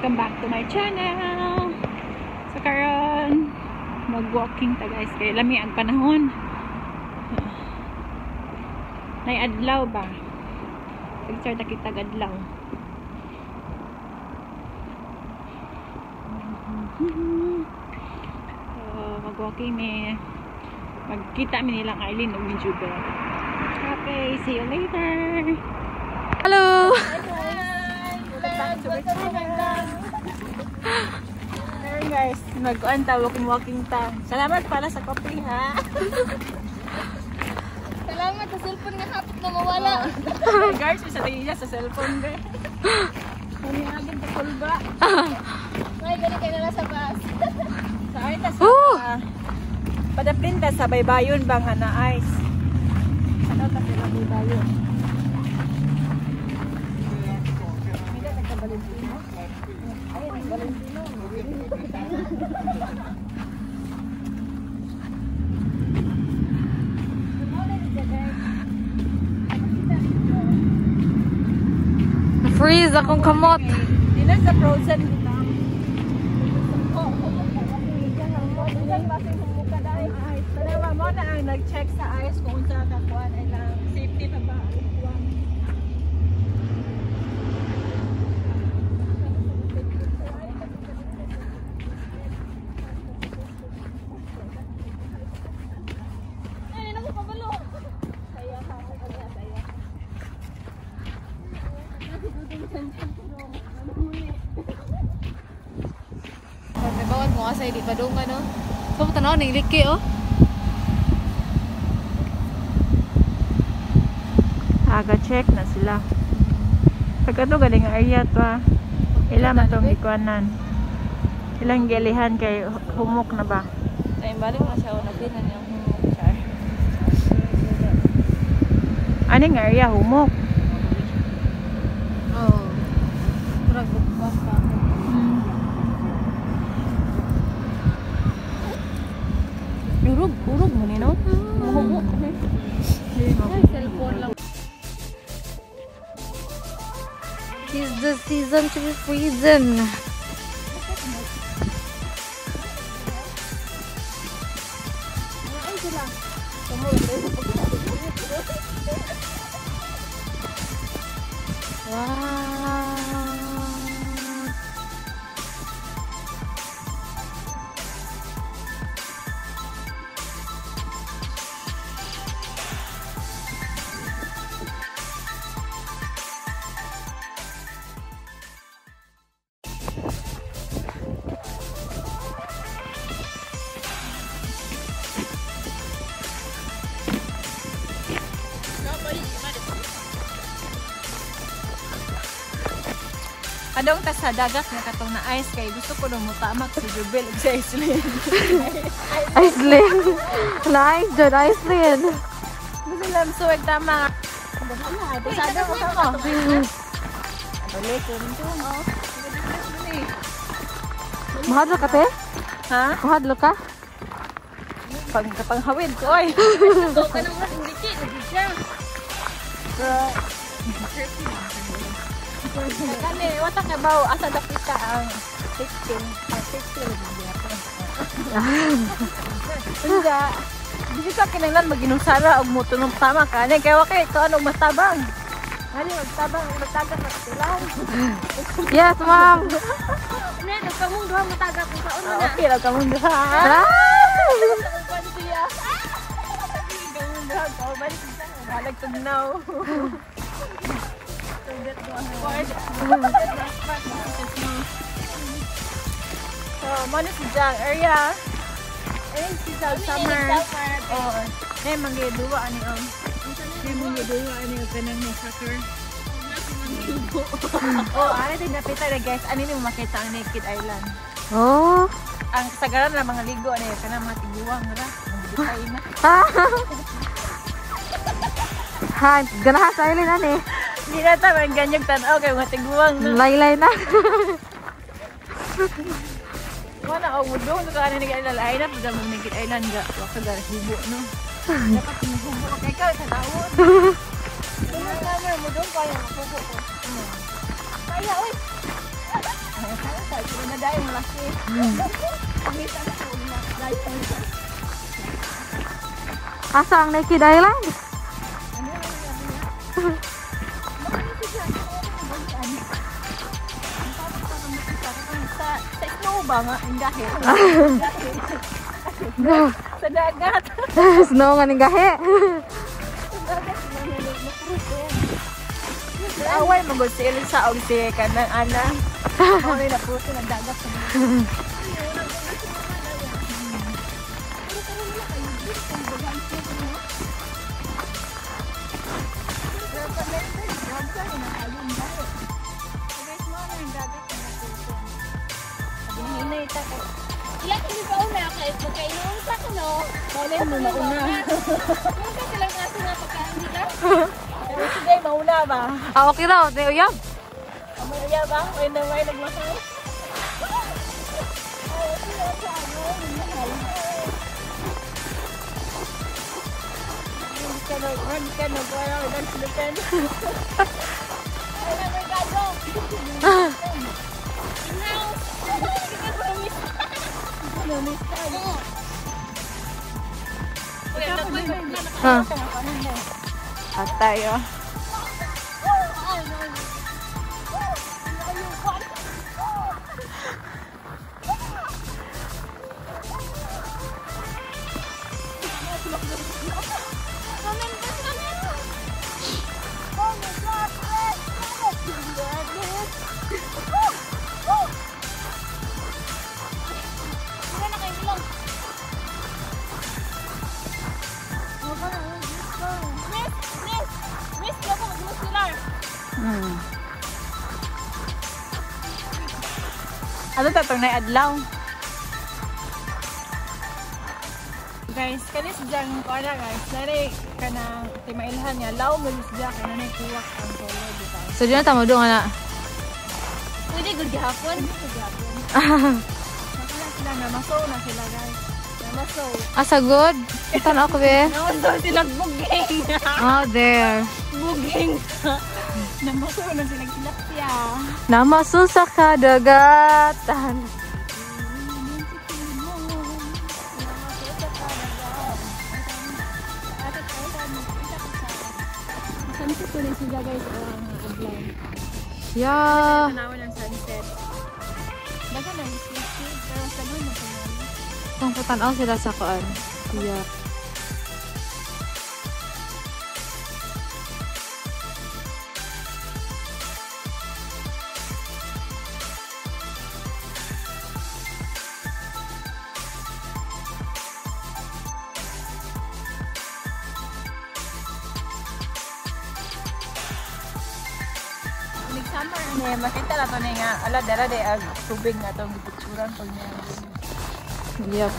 Welcome back to my channel! So karon mag-walking ta guys kay lami panahon. Nay adlaw ba? Picture ta kita adlaw. So mag-walking mi magkita mi nilang Eileen ni Jubel. Okay, see you later. Hello. Ayan guys, nag-on ta, walking-walking ta. Salamat pala sa coffee ha. Salamat sa cellphone nga kapit na mawala. Guys, sa tingin niya sa cellphone be. Kani agad sa kulba. May gani kayo na sa bus. Sa ay ta sa uh, Padaplin ta sa baybayon bang na ice. Ano ta sa baybayon? Ka Valentino. Ay, Valentino. Freeze akong kamot. Di na sa frozen. Dalawa mo na ang nag-check sa ice kung sa kakuan ay lang safety pa ba? May bawat mo kasi di pa doon ano. So, tanaw ning liki oh. Aga check na sila. Pag ano galing area to ah. Ilan man tong ikuanan. Ilang gilihan kay humok na ba? Ay, bali mo siya na niyang char. Aning area humok. Oh. Murag bukwas pa. Urog, urog mo ni no? Humok. Ay, cellphone lang. Tis the season to be freezing. Adong ta sa dagat nga katong na ice kay gusto ko nang mutamak si Jubel ug sa Iceland. Iceland. nice, John Iceland. Gusto lang suwag tama. Ano, pasado ko ako. Balik ko rin to. Mahadlo ka, te? Ha? Mahadlo ka? Pang kapanghawid ko oy. Ikaw ka nang mas hindi Nagid siya. Kani wata ka ba asa dakita ang 16 ang 16 Hindi. Dili ka kinahanglan maginusara og mutunong tama kani kay wa kay ikaw ano matabang. Ani magtabang ang matagat na katilan. Yes, ma'am. Ne, nagkamong duha matagap ko sa una Ah, na. Okay lang ka mong duha. Ah! Kwan siya. Kamong duha balik sa balag tugnaw. So, mo na si Jang area. Eh, si Jang summer. Oo. Eh, manggiduwa ani ang. Mo giduwa ani ang kanang mo soccer. Oh, ano din napita na guys. Ano ni makita ang Naked Island? Oh. Ang kasagaran na mga ligo ano yun, kanang mga tiguwang ra. Magdukay na. Ha, ganahan sa ilin ani. Hindi na tama ang ganyang tanaw kay mga tiguang na. Laylay na. Wala ako mudong sa kanan ng island island. Pagka mag-naked island ga. Waka ga hubo no. Dapat yung hubo ka kay ka sa tawon. Tingnan namin mudong kaya makubo ko. Kaya oy. Ay, kaya sa ito na dahil malaki. Pangita na ko na dahil sa Asa ang Naked Island? Sa snow ba nga ang gahe. sa dagat. Snow nga ning gahe. Away magod si Elsa og si kanang ana. Away na po sa dagat. Ilan hindi pa una kay pagkainom sa kuno. Balen mo na una. Kung ka silang kaso nga pagkaan nila. Pero sige, mauna ba? Ah, okay raw. Di uyab. Amaya ba? May na may nagmasal? Hindi ka na, hindi ka na, wala ka na silipan. Wala may Ha. At tayo. Hmm. Ano ta itong adlaw? Guys, kanis dyan ko na guys. Dari ka na timailhan niya. Law mo dyan ka na na kuwak ang solo dito. So, dyan na tamo doon na. Pwede good gahapon. Nakala sila namaso na sila guys. Namaso. Asa good? Kita na ako be. Namaso sila buging. Oh, there. buging. namaso na sila tilapia. Namaso sa kadagatan. Sunset ko na sila guys. Ang adlaw. Yeah. Tanawan ng sunset. Daga na yung pero sa na Itong putanaw sila sa kuan. Yeah. Summer ni makita na to ni nga ala dara de ag tubig na to gipicturan pag niya. Yep.